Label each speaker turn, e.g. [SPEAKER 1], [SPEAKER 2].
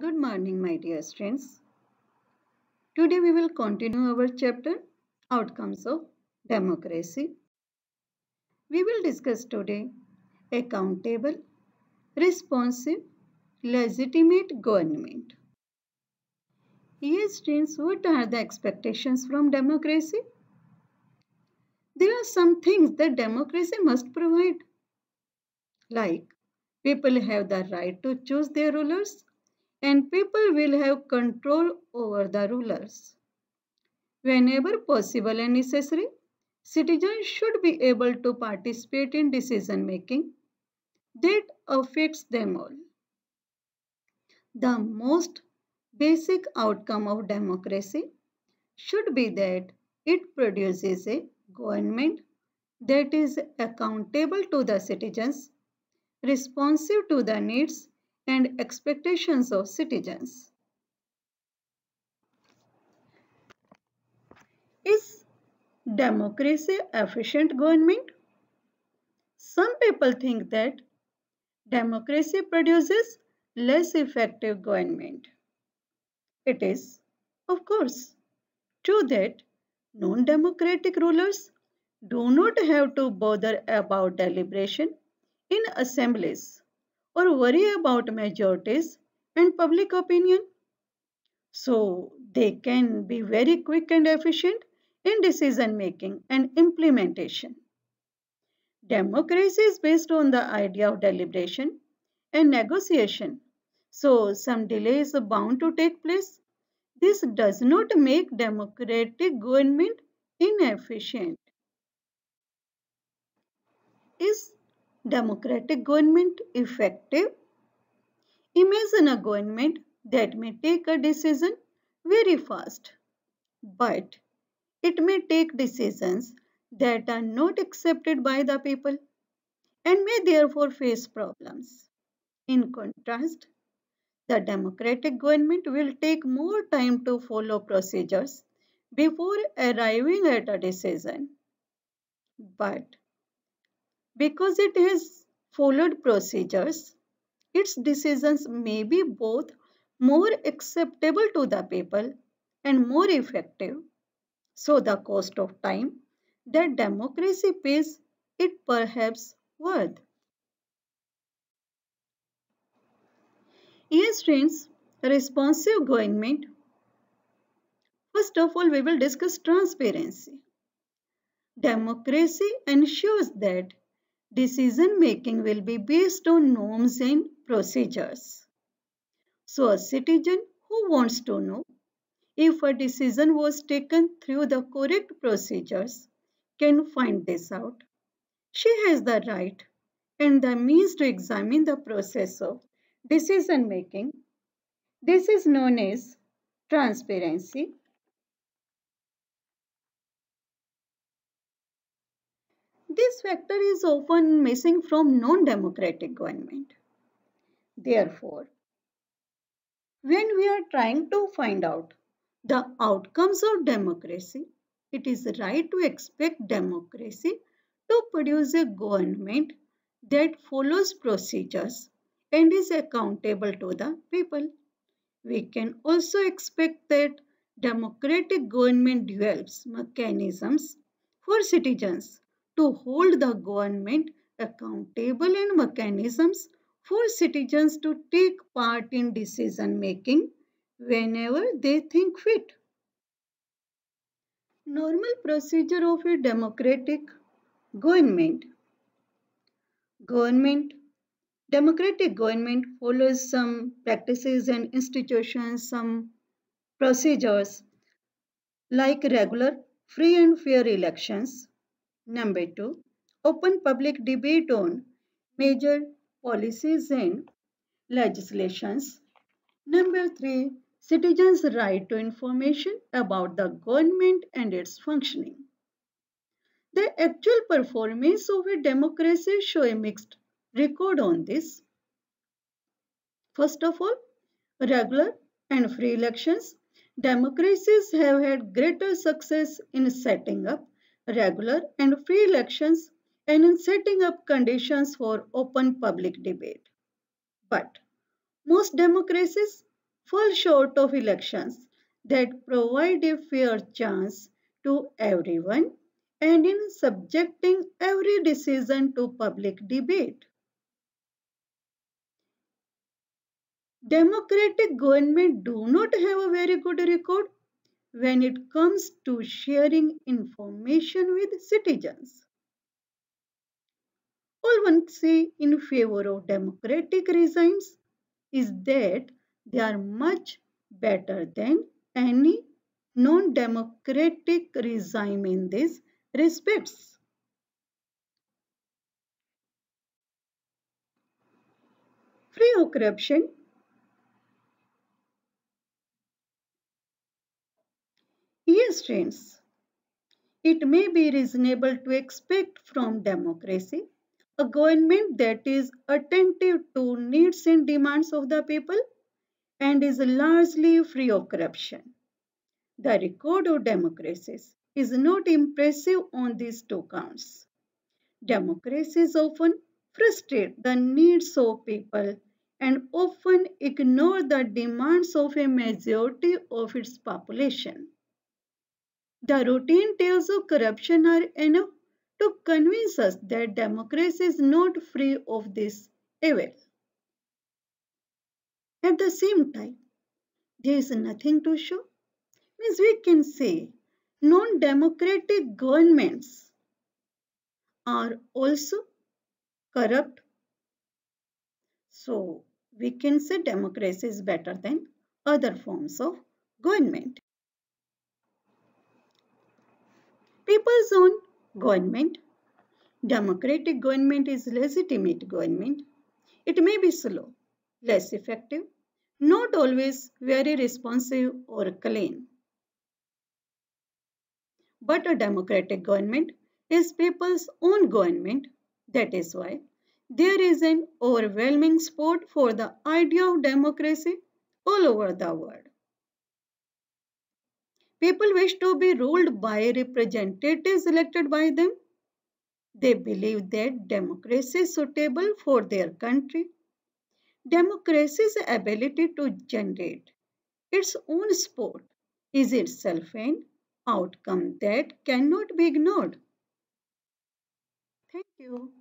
[SPEAKER 1] Good morning, my dear students. Today we will continue our chapter Outcomes of Democracy. We will discuss today accountable, responsive, legitimate government. Yes, students, what are the expectations from democracy? There are some things that democracy must provide, like people have the right to choose their rulers and people will have control over the rulers. Whenever possible and necessary, citizens should be able to participate in decision making that affects them all. The most basic outcome of democracy should be that it produces a government that is accountable to the citizens, responsive to the needs and expectations of citizens. Is democracy efficient government? Some people think that democracy produces less effective government. It is, of course, true that non-democratic rulers do not have to bother about deliberation in assemblies or worry about majorities and public opinion. So they can be very quick and efficient in decision making and implementation. Democracy is based on the idea of deliberation and negotiation. So some delay is bound to take place. This does not make democratic government inefficient. Is democratic government effective? Imagine a government that may take a decision very fast, but it may take decisions that are not accepted by the people and may therefore face problems. In contrast, the democratic government will take more time to follow procedures before arriving at a decision. But because it has followed procedures, its decisions may be both more acceptable to the people and more effective. So the cost of time that democracy pays it perhaps worth. Yes, friends, responsive government. First of all, we will discuss transparency. Democracy ensures that decision making will be based on norms and procedures. So a citizen who wants to know if a decision was taken through the correct procedures can find this out. She has the right and the means to examine the process of decision making. This is known as transparency. This factor is often missing from non-democratic government. Therefore, when we are trying to find out the outcomes of democracy, it is right to expect democracy to produce a government that follows procedures and is accountable to the people. We can also expect that democratic government develops mechanisms for citizens to hold the government accountable and mechanisms for citizens to take part in decision making whenever they think fit. Normal procedure of a democratic government. Government democratic government follows some practices and institutions, some procedures like regular, free and fair elections, Number two, open public debate on major policies and legislations. Number three, citizens' right to information about the government and its functioning. The actual performance of a democracy show a mixed record on this. First of all, regular and free elections. Democracies have had greater success in setting up regular and free elections and in setting up conditions for open public debate. But most democracies fall short of elections that provide a fair chance to everyone and in subjecting every decision to public debate. Democratic government do not have a very good record when it comes to sharing information with citizens. All in favor of democratic regimes is that they are much better than any non-democratic regime in these respects. Free of corruption It may be reasonable to expect from democracy a government that is attentive to needs and demands of the people and is largely free of corruption. The record of democracies is not impressive on these two counts. Democracies often frustrate the needs of people and often ignore the demands of a majority of its population. The routine tales of corruption are enough to convince us that democracy is not free of this evil. At the same time, there is nothing to show. Means we can say non-democratic governments are also corrupt. So we can say democracy is better than other forms of government. People's own government. Democratic government is legitimate government. It may be slow, less effective, not always very responsive or clean. But a democratic government is people's own government. That is why there is an overwhelming support for the idea of democracy all over the world. People wish to be ruled by representatives elected by them. They believe that democracy is suitable for their country. Democracy's ability to generate its own support is itself an outcome that cannot be ignored. Thank you.